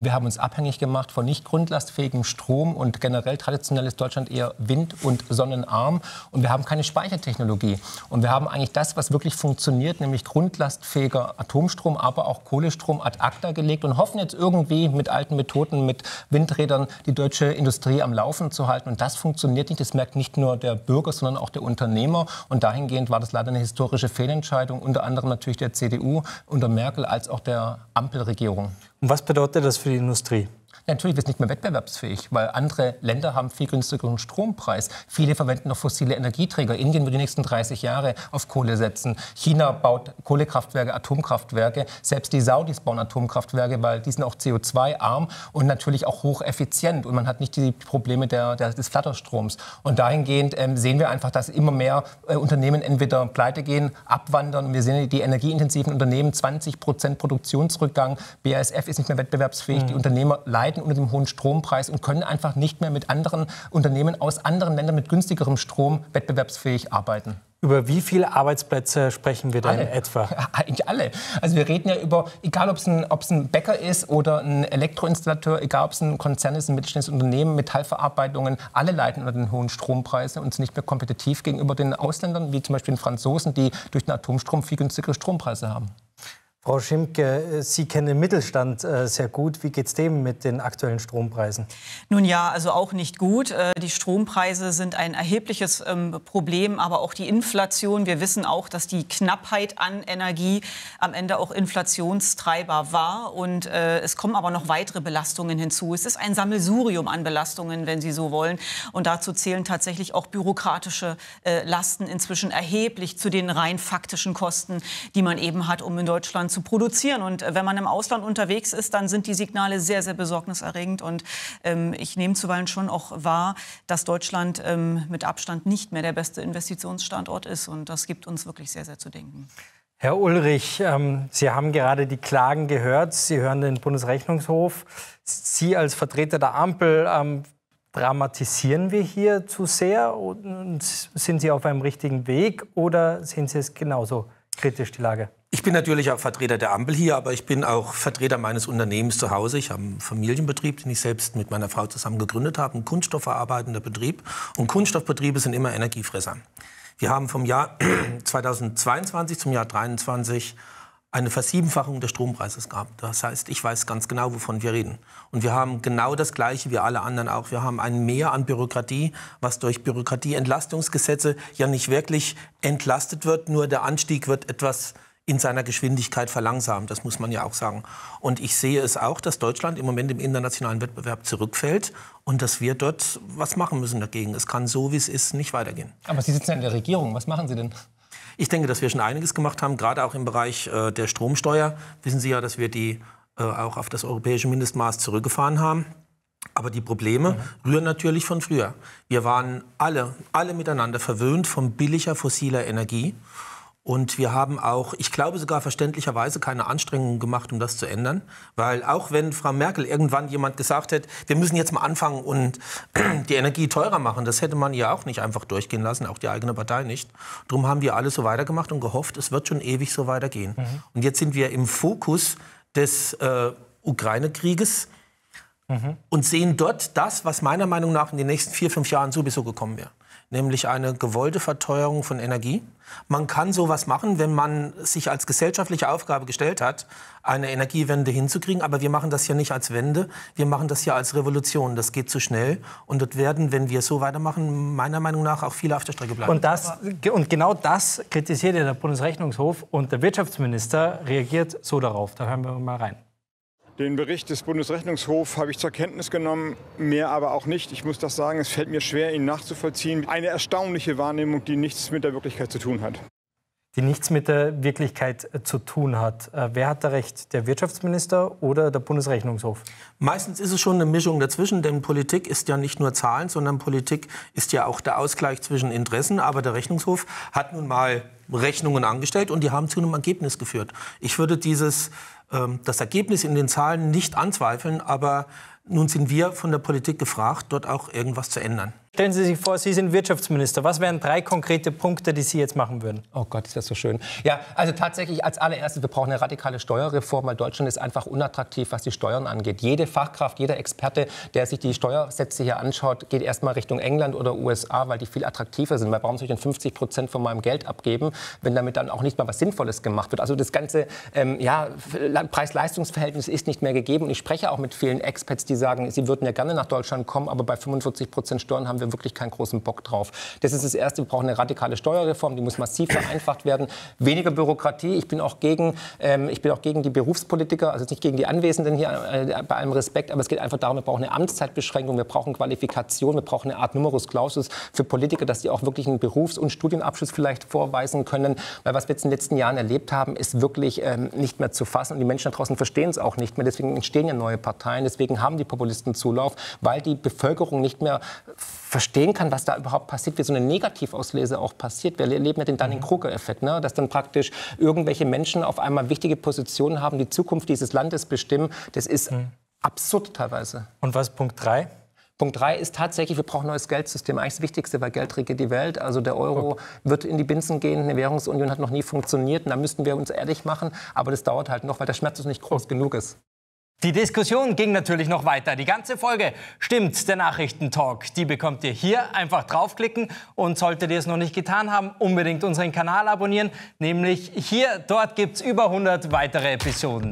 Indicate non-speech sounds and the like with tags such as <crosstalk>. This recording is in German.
Wir haben uns abhängig gemacht von nicht grundlastfähigem Strom und generell traditionell ist Deutschland eher wind- und sonnenarm und wir haben keine Speichertechnologie. Und wir haben eigentlich das, was wirklich funktioniert, nämlich grundlastfähiger Atomstrom, aber auch Kohlestrom ad acta gelegt und hoffen jetzt irgendwie mit alten Methoden, mit Windrädern die deutsche Industrie am Laufen zu halten. Und das funktioniert nicht. Das merkt nicht nur der Bürger, sondern auch der Unternehmer. Und dahingehend war das leider eine historische Fehlentscheidung, unter anderem natürlich der CDU unter Merkel als auch der Ampelregierung. Und was bedeutet das für die Industrie? Natürlich wird es nicht mehr wettbewerbsfähig, weil andere Länder haben viel günstigeren Strompreis. Viele verwenden noch fossile Energieträger. Indien wird die nächsten 30 Jahre auf Kohle setzen. China baut Kohlekraftwerke, Atomkraftwerke. Selbst die Saudis bauen Atomkraftwerke, weil die sind auch CO2-arm und natürlich auch hocheffizient. Und man hat nicht die Probleme der, der, des Flatterstroms. Und dahingehend ähm, sehen wir einfach, dass immer mehr äh, Unternehmen entweder pleite gehen, abwandern. Wir sehen die energieintensiven Unternehmen 20 Prozent Produktionsrückgang. BASF ist nicht mehr wettbewerbsfähig. Mhm. Die Unternehmer leiden leiden unter dem hohen Strompreis und können einfach nicht mehr mit anderen Unternehmen aus anderen Ländern mit günstigerem Strom wettbewerbsfähig arbeiten. Über wie viele Arbeitsplätze sprechen wir denn alle. etwa? <laughs> eigentlich alle. Also wir reden ja über, egal ob es ein, ein Bäcker ist oder ein Elektroinstallateur, egal ob es ein Konzern ist, ein mittelständisches Unternehmen, Metallverarbeitungen, alle leiden unter den hohen Strompreisen und sind nicht mehr kompetitiv gegenüber den Ausländern, wie zum Beispiel den Franzosen, die durch den Atomstrom viel günstigere Strompreise haben. Frau Schimke, Sie kennen den Mittelstand äh, sehr gut. Wie geht es dem mit den aktuellen Strompreisen? Nun ja, also auch nicht gut. Äh, die Strompreise sind ein erhebliches ähm, Problem, aber auch die Inflation. Wir wissen auch, dass die Knappheit an Energie am Ende auch Inflationstreiber war. Und äh, es kommen aber noch weitere Belastungen hinzu. Es ist ein Sammelsurium an Belastungen, wenn Sie so wollen. Und dazu zählen tatsächlich auch bürokratische Lasten inzwischen erheblich zu den rein faktischen Kosten, die man eben hat, um in Deutschland zu produzieren. Und äh, wenn man im Ausland unterwegs ist, dann sind die Signale sehr, sehr besorgniserregend. Und ähm, ich nehme zuweilen schon auch wahr, dass Deutschland ähm, mit Abstand nicht mehr der beste Investitionsstandort ist. Und das gibt uns wirklich sehr, sehr zu denken. Herr Ulrich, ähm, Sie haben gerade die Klagen gehört. Sie hören den Bundesrechnungshof. Sie als Vertreter der Ampel, ähm, dramatisieren wir hier zu sehr? Und sind Sie auf einem richtigen Weg oder sehen Sie es genauso kritisch, die Lage? Ich bin natürlich auch Vertreter der Ampel hier, aber ich bin auch Vertreter meines Unternehmens zu Hause. Ich habe einen Familienbetrieb, den ich selbst mit meiner Frau zusammen gegründet habe, ein kunststoffverarbeitender Betrieb. Und Kunststoffbetriebe sind immer Energiefresser. Wir haben vom Jahr <clears throat> 2022 zum Jahr 2023 eine Versiebenfachung des Strompreises gehabt. Das heißt, ich weiß ganz genau, wovon wir reden. Und wir haben genau das Gleiche wie alle anderen auch. Wir haben ein Mehr an Bürokratie, was durch Bürokratieentlastungsgesetze ja nicht wirklich entlastet wird. Nur der Anstieg wird etwas in seiner Geschwindigkeit verlangsamt. Das muss man ja auch sagen. Und ich sehe es auch, dass Deutschland im Moment im internationalen Wettbewerb zurückfällt und dass wir dort was machen müssen dagegen. Es kann so, wie es ist, nicht weitergehen. Aber Sie sitzen ja in der Regierung. Was machen Sie denn? Ich denke, dass wir schon einiges gemacht haben, gerade auch im Bereich äh, der Stromsteuer. Wissen Sie ja, dass wir die äh, auch auf das europäische Mindestmaß zurückgefahren haben. Aber die Probleme mhm. rühren natürlich von früher. Wir waren alle, alle miteinander verwöhnt von billiger fossiler Energie. Und wir haben auch, ich glaube sogar verständlicherweise, keine Anstrengungen gemacht, um das zu ändern. Weil auch wenn Frau Merkel irgendwann jemand gesagt hätte, wir müssen jetzt mal anfangen und <clears throat> die Energie teurer machen, das hätte man ja auch nicht einfach durchgehen lassen, auch die eigene Partei nicht. Darum haben wir alles so weitergemacht und gehofft, es wird schon ewig so weitergehen. Mhm. Und jetzt sind wir im Fokus des äh, Ukraine-Krieges mhm. und sehen dort das, was meiner Meinung nach in den nächsten vier, fünf Jahren sowieso gekommen wäre nämlich eine gewollte Verteuerung von Energie. Man kann sowas machen, wenn man sich als gesellschaftliche Aufgabe gestellt hat, eine Energiewende hinzukriegen. Aber wir machen das ja nicht als Wende, wir machen das ja als Revolution. Das geht zu schnell. Und dort werden, wenn wir so weitermachen, meiner Meinung nach auch viele auf der Strecke bleiben. Und, das, und genau das kritisiert ja der Bundesrechnungshof. Und der Wirtschaftsminister reagiert so darauf. Da hören wir mal rein. Den Bericht des Bundesrechnungshofs habe ich zur Kenntnis genommen, mehr aber auch nicht. Ich muss das sagen, es fällt mir schwer, ihn nachzuvollziehen. Eine erstaunliche Wahrnehmung, die nichts mit der Wirklichkeit zu tun hat. Die nichts mit der Wirklichkeit äh, zu tun hat. Äh, wer hat da recht? Der Wirtschaftsminister oder der Bundesrechnungshof? Meistens ist es schon eine Mischung dazwischen, denn Politik ist ja nicht nur Zahlen, sondern Politik ist ja auch der Ausgleich zwischen Interessen. Aber der Rechnungshof hat nun mal Rechnungen angestellt und die haben zu einem Ergebnis geführt. Ich würde dieses ähm, das Ergebnis in den Zahlen nicht anzweifeln, aber nun sind wir von der Politik gefragt, dort auch irgendwas zu ändern. Stellen Sie sich vor, Sie sind Wirtschaftsminister. Was wären drei konkrete Punkte, die Sie jetzt machen würden? Oh Gott, ist das so schön. Ja, also tatsächlich als allererstes, wir brauchen eine radikale Steuerreform, weil Deutschland ist einfach unattraktiv, was die Steuern angeht. Jede Fachkraft, jeder Experte, der sich die Steuersätze hier anschaut, geht erstmal Richtung England oder USA, weil die viel attraktiver sind. Weil warum soll ich denn 50 Prozent von meinem Geld abgeben, wenn damit dann auch nicht mal was Sinnvolles gemacht wird? Also das ganze ähm, ja, Preis-Leistungs-Verhältnis ist nicht mehr gegeben. Und ich spreche auch mit vielen Experts, die sagen, sie würden ja gerne nach Deutschland kommen, aber bei 45 Prozent Steuern haben wir wirklich keinen großen Bock drauf. Das ist das Erste. Wir brauchen eine radikale Steuerreform, die muss massiv vereinfacht werden. Weniger Bürokratie. Ich bin auch gegen, ähm, ich bin auch gegen die Berufspolitiker, also nicht gegen die Anwesenden hier, äh, bei allem Respekt, aber es geht einfach darum, wir brauchen eine Amtszeitbeschränkung, wir brauchen Qualifikation, wir brauchen eine Art Numerus Clausus für Politiker, dass die auch wirklich einen Berufs- und Studienabschluss vielleicht vorweisen können. Weil was wir jetzt in den letzten Jahren erlebt haben, ist wirklich ähm, nicht mehr zu fassen und die Menschen da draußen verstehen es auch nicht mehr. Deswegen entstehen ja neue Parteien, deswegen haben die Populisten Zulauf, weil die Bevölkerung nicht mehr verstehen kann, was da überhaupt passiert, wie so eine Negativauslese auch passiert. Wir erleben ja den Dunning-Kruger-Effekt, ne? dass dann praktisch irgendwelche Menschen auf einmal wichtige Positionen haben, die Zukunft dieses Landes bestimmen. Das ist mhm. absurd teilweise. Und was Punkt 3? Punkt 3 ist tatsächlich, wir brauchen ein neues Geldsystem. Eigentlich das Wichtigste, weil Geld regiert die Welt. Also der Euro okay. wird in die Binsen gehen. Eine Währungsunion hat noch nie funktioniert. Und da müssten wir uns ehrlich machen. Aber das dauert halt noch, weil der Schmerz nicht groß genug ist. Die Diskussion ging natürlich noch weiter. Die ganze Folge stimmt der Nachrichtentalk. Die bekommt ihr hier. Einfach draufklicken und solltet ihr es noch nicht getan haben, unbedingt unseren Kanal abonnieren. Nämlich hier, dort gibt es über 100 weitere Episoden.